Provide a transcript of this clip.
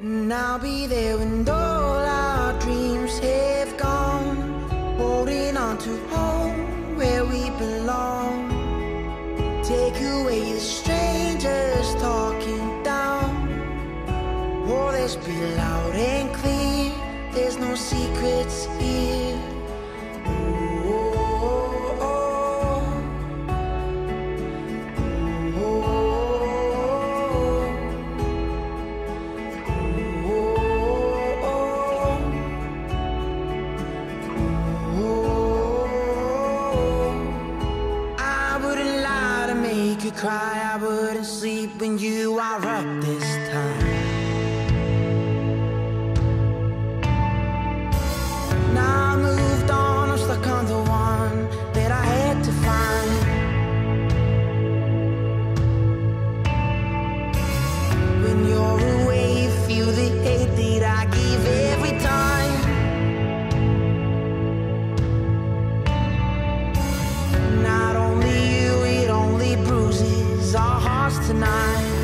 And I'll be there when all our dreams have gone. Holding on to home where we belong. Take away the strangers talking down. Oh, let's be loud and clear. There's no secrets here. Cry. I wouldn't sleep when you are up this time. tonight.